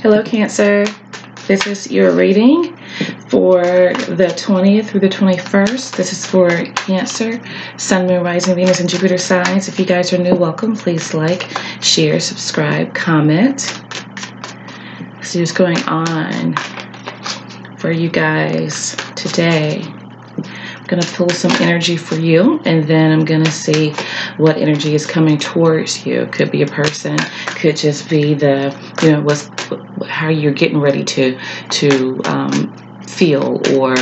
Hello, Cancer. This is your reading for the 20th through the 21st. This is for Cancer, Sun, Moon, Rising, Venus, and Jupiter signs. If you guys are new, welcome. Please like, share, subscribe, comment. See what's going on for you guys today. Going to pull some energy for you, and then I'm going to see what energy is coming towards you. Could be a person, could just be the, you know, what's how you're getting ready to to um, feel or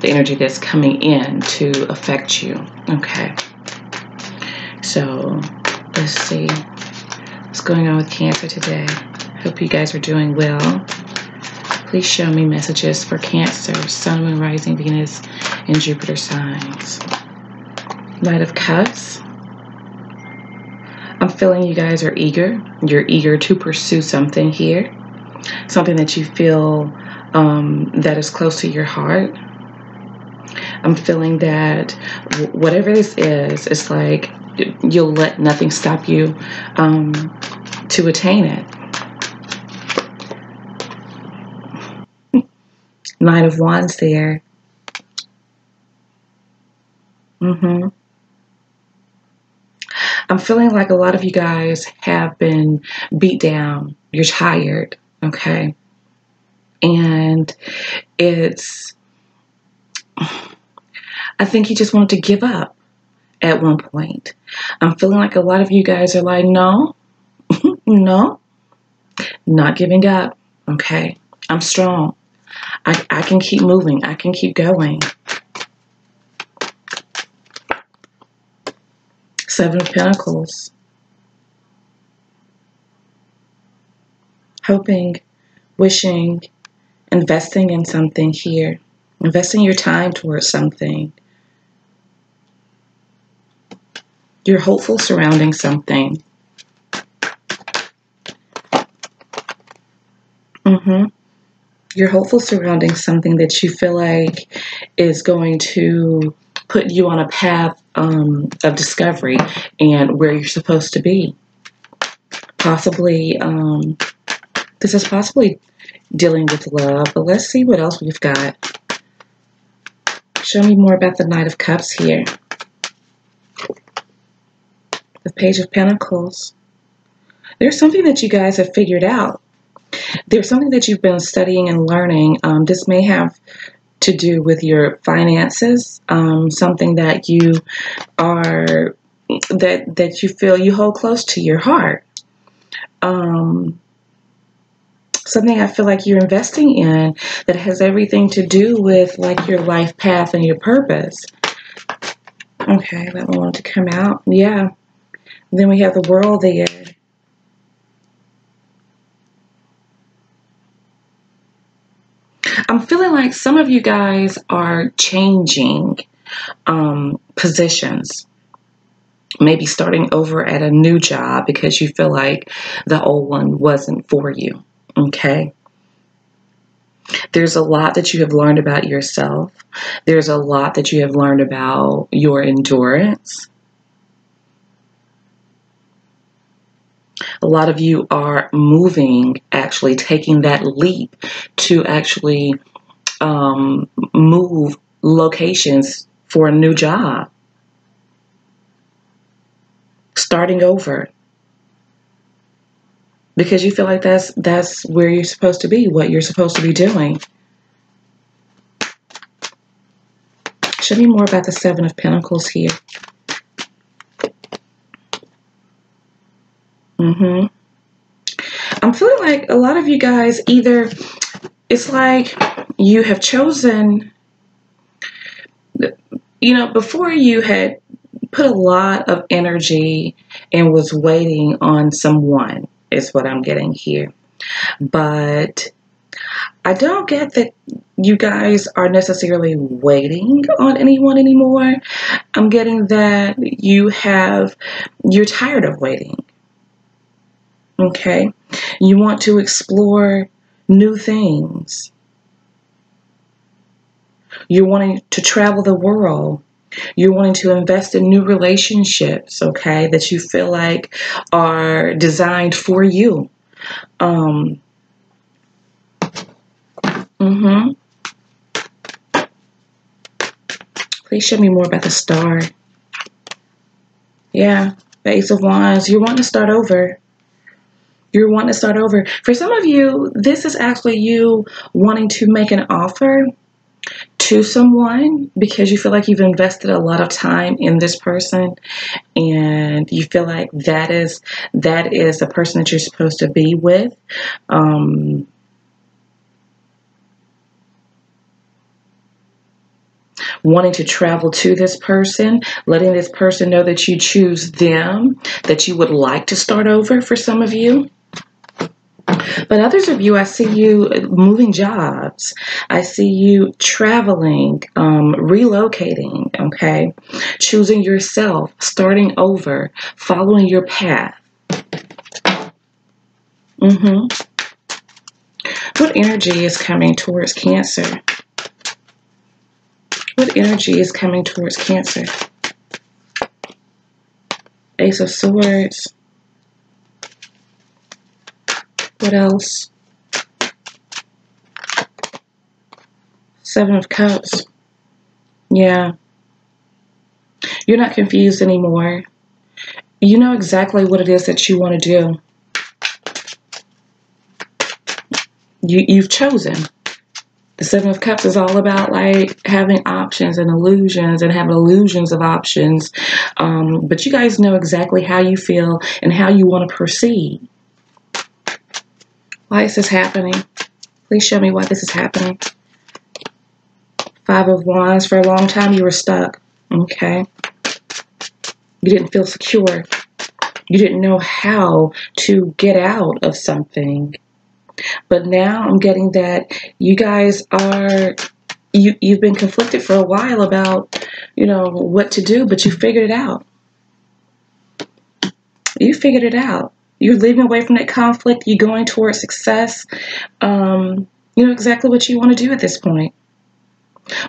the energy that's coming in to affect you. Okay. So let's see what's going on with Cancer today. Hope you guys are doing well. Please show me messages for Cancer, Sun, Moon, Rising, Venus, and Jupiter signs. Knight of Cups. I'm feeling you guys are eager. You're eager to pursue something here something that you feel um, that is close to your heart. I'm feeling that whatever this is, it's like you'll let nothing stop you um, to attain it. Nine of Wands there. Mm-hmm. I'm feeling like a lot of you guys have been beat down. You're tired. Okay. And it's, I think he just wanted to give up at one point. I'm feeling like a lot of you guys are like, no, no, not giving up. Okay. I'm strong. I, I can keep moving. I can keep going. Seven of Pentacles. hoping, wishing, investing in something here, investing your time towards something. You're hopeful surrounding something. Mm-hmm. You're hopeful surrounding something that you feel like is going to put you on a path um, of discovery and where you're supposed to be. Possibly um, this is possibly dealing with love, but let's see what else we've got. Show me more about the Knight of Cups here. The Page of Pentacles. There's something that you guys have figured out. There's something that you've been studying and learning. Um, this may have to do with your finances, um, something that you are, that, that you feel you hold close to your heart. Um, something I feel like you're investing in that has everything to do with like your life path and your purpose. Okay, that one wanted to come out. Yeah. then we have the world there. I'm feeling like some of you guys are changing um, positions. Maybe starting over at a new job because you feel like the old one wasn't for you. Okay. There's a lot that you have learned about yourself. There's a lot that you have learned about your endurance. A lot of you are moving, actually taking that leap to actually um, move locations for a new job. Starting over because you feel like that's that's where you're supposed to be, what you're supposed to be doing. Show me more about the Seven of Pentacles here. Mm-hmm. I'm feeling like a lot of you guys either, it's like you have chosen, you know, before you had put a lot of energy and was waiting on someone is what I'm getting here. But I don't get that you guys are necessarily waiting on anyone anymore. I'm getting that you have, you're tired of waiting. Okay? You want to explore new things. You're wanting to travel the world. You're wanting to invest in new relationships, okay, that you feel like are designed for you. Um, Mm-hmm. Please show me more about the star. Yeah, the Ace of Wands. You're wanting to start over. You're wanting to start over. For some of you, this is actually you wanting to make an offer to someone because you feel like you've invested a lot of time in this person and you feel like that is that is the person that you're supposed to be with um, wanting to travel to this person, letting this person know that you choose them, that you would like to start over for some of you. But others of you, I see you moving jobs. I see you traveling, um, relocating, okay? Choosing yourself, starting over, following your path. Mm-hmm. What energy is coming towards Cancer? What energy is coming towards Cancer? Ace of Swords. What else? Seven of Cups. Yeah. You're not confused anymore. You know exactly what it is that you want to do. You, you've chosen. The Seven of Cups is all about like having options and illusions and having illusions of options. Um, but you guys know exactly how you feel and how you want to proceed. Why is this happening? Please show me why this is happening. Five of Wands. For a long time, you were stuck. Okay. You didn't feel secure. You didn't know how to get out of something. But now I'm getting that you guys are, you, you've been conflicted for a while about, you know, what to do, but you figured it out. You figured it out you're living away from that conflict, you're going towards success. Um, you know exactly what you want to do at this point.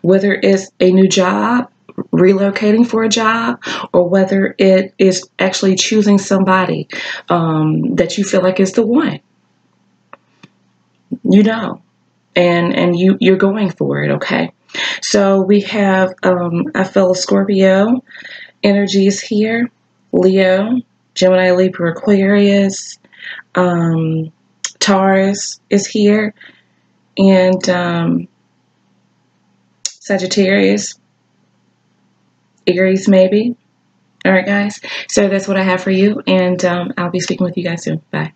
Whether it's a new job, relocating for a job, or whether it is actually choosing somebody um, that you feel like is the one. You know, and and you you're going for it. Okay, so we have um, I feel Scorpio energies here, Leo, Gemini, Libra, Aquarius, um, Taurus is here, and um, Sagittarius, Aries, maybe. All right, guys. So that's what I have for you, and um, I'll be speaking with you guys soon. Bye.